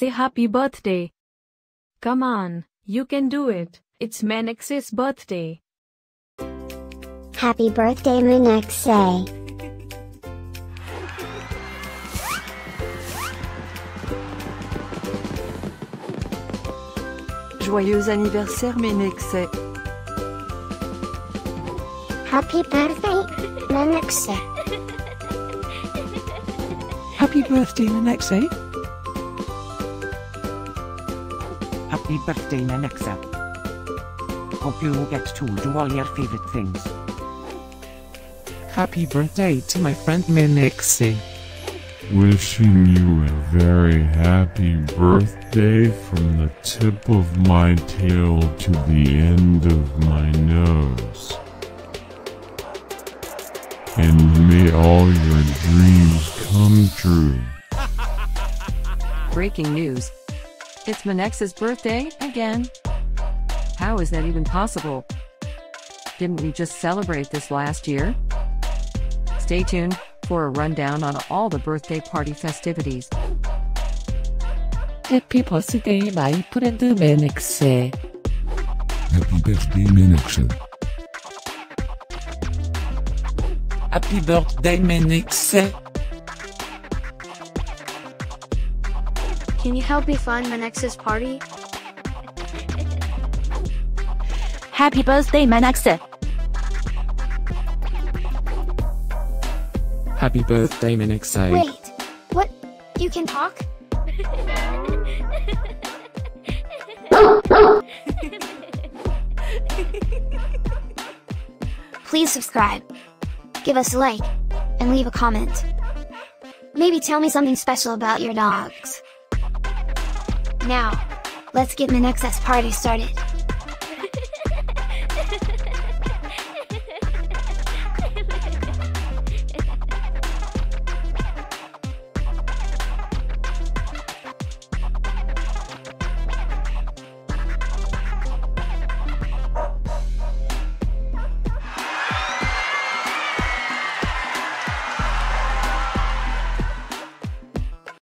say happy birthday. Come on, you can do it. It's Menekse's birthday. Happy birthday Menekse. Joyeux anniversaire Menekse. Happy birthday Menekse. Happy birthday, Menekse. Happy birthday, Menekse. Hope you will get to do all your favorite things. Happy birthday to my friend Menekse. Wishing you a very happy birthday from the tip of my tail to the end of my nose. And may all your dreams come true. Breaking news. It's Menekse's birthday again. How is that even possible? Didn't we just celebrate this last year? Stay tuned for a rundown on all the birthday party festivities. Happy birthday, my friend Menekse. Happy birthday, Menekse. Happy birthday, Menekse. Can you help me find Menekse's party? Happy birthday, Menekse. Happy birthday, Menekse. Wait, what? You can talk? Please subscribe, give us a like, and leave a comment. Maybe tell me something special about your dogs. Now, let's get Menekse's party started.